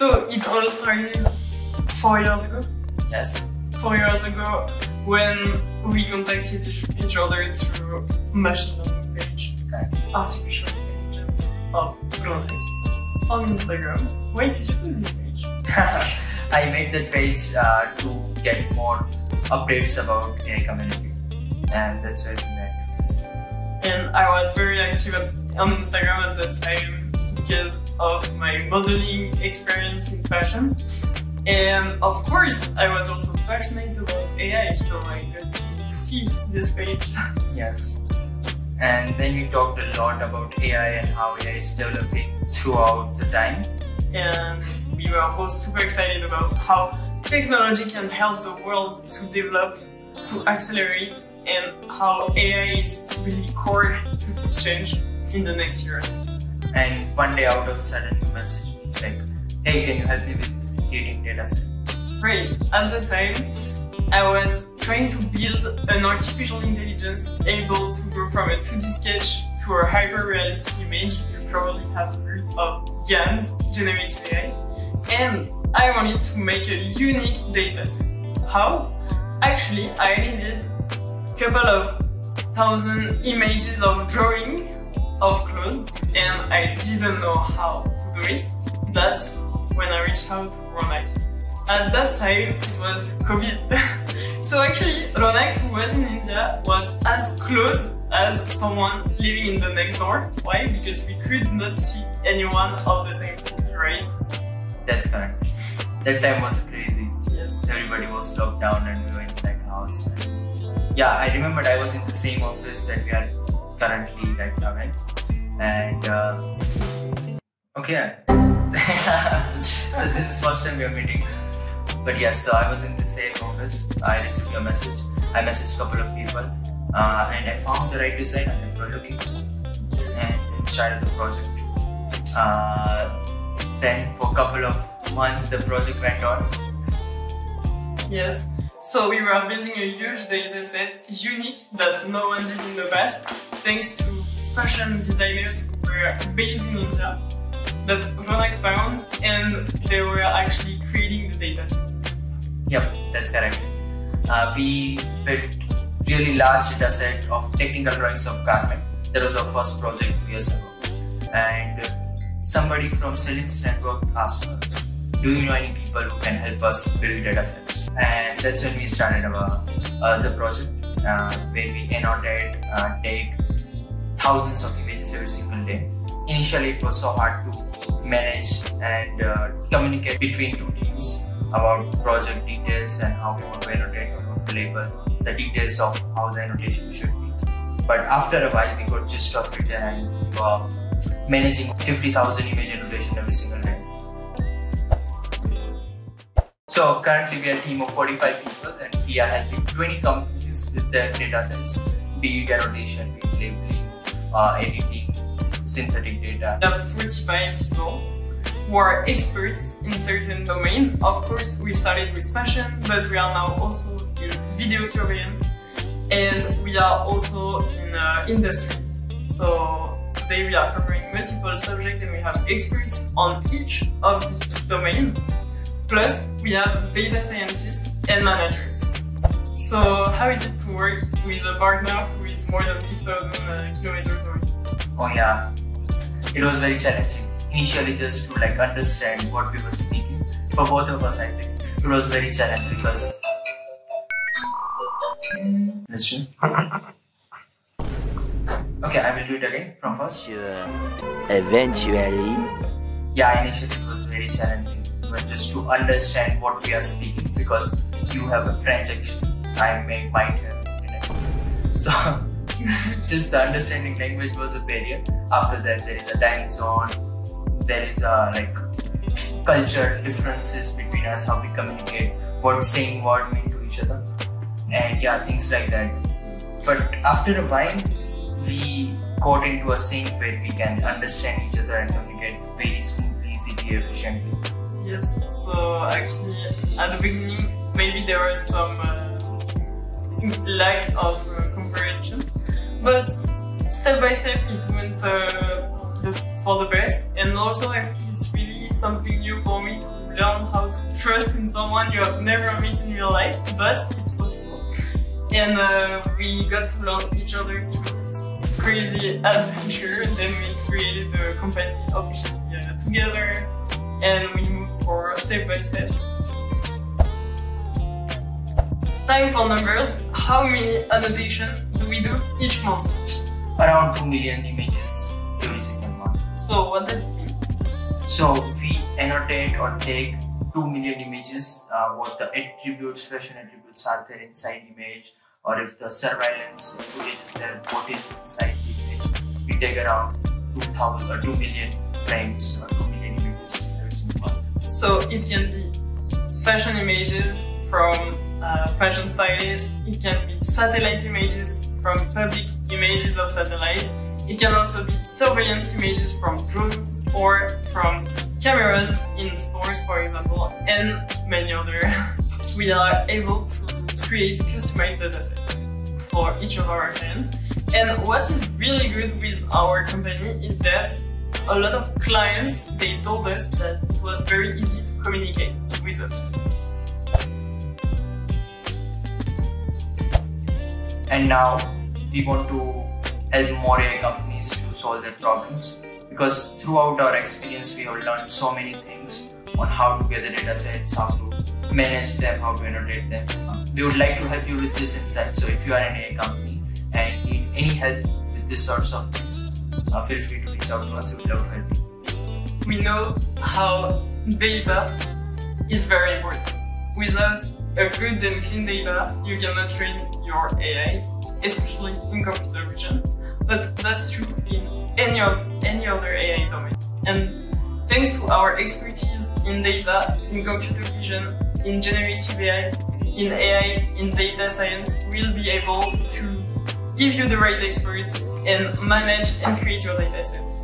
So it all started four years ago. Yes. Four years ago when we contacted each other through machine learning page, artificial intelligence of Ronak on Instagram. Why did you do this page? I made that page uh, to get more updates about AI community, and that's where we met. And I was very active on Instagram at that time because of my modeling experience in fashion. And of course, I was also passionate about AI, so I got to see this page. Yes. And then we talked a lot about AI and how AI is developing throughout the time. And we were both super excited about how technology can help the world to develop, to accelerate, and how AI is really core to this change in the next year. And one day out of sudden you message me like, hey, can you help me with creating data sets? Right. At the time, I was trying to build an artificial intelligence able to go from a 2D sketch to a hyper-realistic image. You probably have heard of GANs, Generative AI. And I wanted to make a unique dataset. How? Actually, I needed a couple of thousand images of drawing of clothes and I didn't know how to do it. That's when I reached out to Ronak. At that time, it was COVID. so actually, Ronak, who was in India, was as close as someone living in the next door. Why? Because we could not see anyone of the same city, right? That's correct. That time was crazy. Yes. Everybody was locked down and we were inside the house. And yeah, I remembered I was in the same office that we are currently right now in. And uh, okay. so this is first time we are meeting. But yes, so I was in the same office. I received your message. I messaged a couple of people, uh, and I found the right designer that we looking and started the project. Uh, then for a couple of months, the project went on. Yes. So we were building a huge data set, unique, that no one did in the past, thanks to fashion designers who were based in India, that Ronak found, and they were actually creating the data set. Yep, that's correct. Uh, we built really large data set of technical drawings of garment. That was our first project two years ago. And somebody from Celine's network asked her, do you know any people who can help us build data sets? And that's when we started our uh, the project, uh, where we annotate, uh, take thousands of images every single day. Initially, it was so hard to manage and uh, communicate between two teams about project details and how we want to annotate, want to label the details of how the annotation should be. But after a while, we got gist of it and were managing 50,000 image annotation every single day. So currently we are a team of 45 people and we are helping 20 companies with their data sets, be it annotation, be it labeling, uh, editing, synthetic data. There are 45 people who are experts in certain domain. Of course, we started with fashion, but we are now also in video surveillance and we are also in uh, industry. So today we are covering multiple subjects and we have experts on each of these domain. Plus, we have data scientists and managers. So how is it to work with a partner who is more than 6,000 uh, kilometers away? Oh yeah, it was very challenging. Initially just to like understand what we were speaking. For both of us I think it was very challenging because Listen. Okay, I will do it again from first. Sure. Eventually. Yeah, initially it was very challenging but just to understand what we are speaking because you have a French accent, I make might have an accent. So just the understanding language was a barrier. After that there is a time zone, there is a like culture differences between us, how we communicate, what saying what mean to each other. And yeah, things like that. But after a while we got into a sync where we can understand each other and communicate very smoothly, easily, efficiently. Yes, so actually at the beginning maybe there was some uh, lack of uh, comprehension, but step by step it went uh, the, for the best and also it's really something new for me to learn how to trust in someone you have never met in real life, but it's possible. And uh, we got to learn each other through this crazy adventure. Then we created the company officially uh, together, and we forward step by step. Time for numbers. How many annotation do we do each month? Around 2 million images every single month. So what does it mean? So we annotate or take 2 million images, uh, what the attributes, fashion attributes are there inside image, or if the surveillance footage is there, what is inside the image. We take around 2000 or 2 million frames or 2 million So it can be fashion images from uh, fashion stylists, it can be satellite images from public images of satellites, it can also be surveillance images from drones or from cameras in stores, for example, and many other. we are able to create customized datasets for each of our clients. And what is really good with our company is that a lot of clients, they told us that it was very easy to communicate with us. And now we want to help more AI companies to solve their problems because throughout our experience we have learned so many things on how to gather data sets, how to manage them, how to annotate them. We would like to help you with this insight. So if you are an AI company and need any help with these sorts of things, uh, feel free to reach out to us. We love to help. We know how data is very important. Without a good and clean data, you cannot train your AI, especially in computer vision. But that's true in any, any other AI domain. And thanks to our expertise in data, in computer vision, in generative AI, in AI, in data science, we'll be able to give you the right experts and manage and create your data sets.